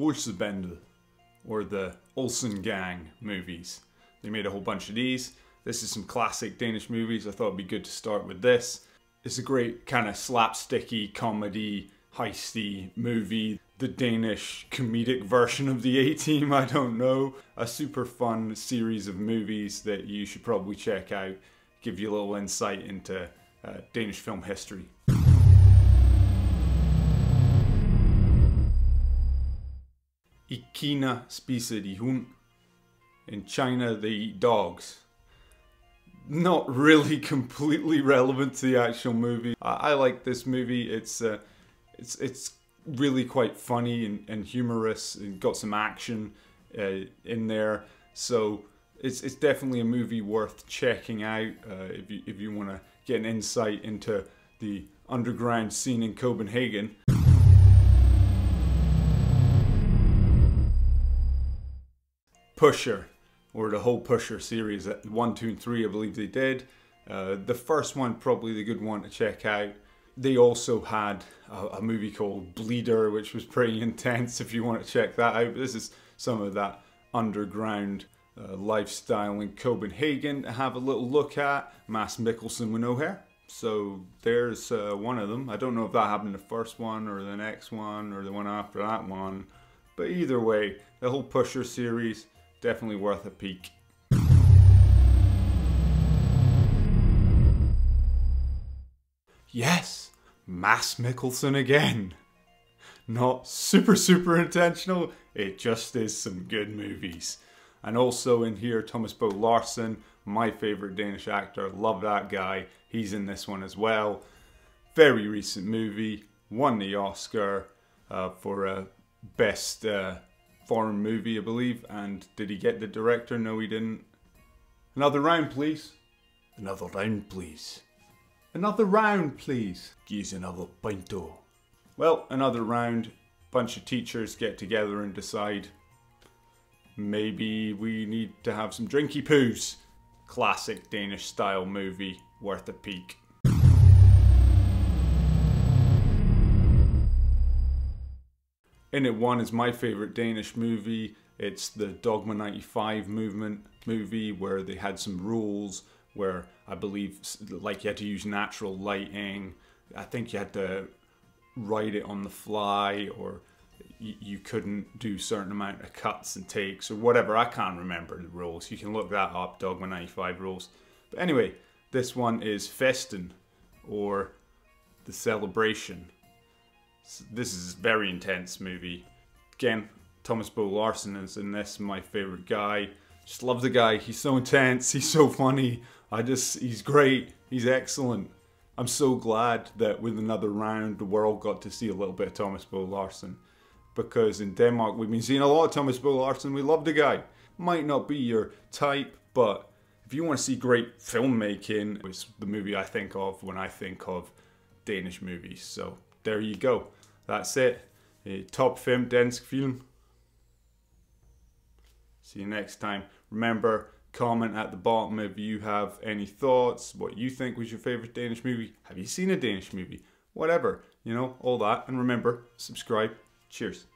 Olsen Banden, or the Olsen Gang movies. They made a whole bunch of these. This is some classic Danish movies. I thought it'd be good to start with this. It's a great kind of slapsticky comedy, heisty movie. The Danish comedic version of the A Team, I don't know. A super fun series of movies that you should probably check out. Give you a little insight into uh, Danish film history. I Kina spiser de hund. In China, they eat dogs. Not really completely relevant to the actual movie. I, I like this movie. It's uh, it's it's really quite funny and, and humorous and got some action uh, in there. So it's it's definitely a movie worth checking out uh, if you if you want to get an insight into the underground scene in Copenhagen. Pusher, or the whole Pusher series, uh, one, two, and three, I believe they did. Uh, the first one probably the good one to check out. They also had a, a, movie called Bleeder, which was pretty intense. If you want to check that out, but this is some of that underground uh, lifestyle in Copenhagen to have a little look at. Mads Mikkelsen with no hair. So there's uh, one of them. I don't know if that happened in the first one or the next one or the one after that one. But either way, the whole Pusher series definitely worth a peek. Yes, Mads Mikkelsen again. Not super, super intentional, it just is some good movies. And also in here, Thomas Bo Larsen, my favorite Danish actor. Love that guy. He's in this one as well. Very recent movie, won the Oscar uh, for a best uh, foreign movie, I believe. And did he get the director? No, he didn't. Another round, please. Another round, please. Another round, please. Gives another pinto. Well, another round. Bunch of teachers get together and decide maybe we need to have some drinky poos. Classic Danish style movie, worth a peek. In It One is my favourite Danish movie. It's the Dogma 95 movement movie where they had some rules where I believe like you had to use natural lighting. I think you had to write it on the fly or you couldn't do certain amount of cuts and takes or whatever. I can't remember the rules. You can look that up, Dogma 95 rules. But anyway, this one is Festen or the celebration this is a very intense movie. Again, Thomas Bo Larsen is in this, my favorite guy. Just love the guy. He's so intense. He's so funny. I just, he's great. He's excellent. I'm so glad that with another round, the world got to see a little bit of Thomas Bo Larsen. Because in Denmark, we've been seeing a lot of Thomas Bo Larsen. We love the guy. Might not be your type, but if you want to see great filmmaking, it's the movie I think of when I think of Danish movies. So there you go. That's it. A top 5 dansk film. See you next time. Remember, comment at the bottom if you have any thoughts, what you think was your favorite Danish movie. Have you seen a Danish movie? Whatever, you know, all that. And remember, subscribe. Cheers.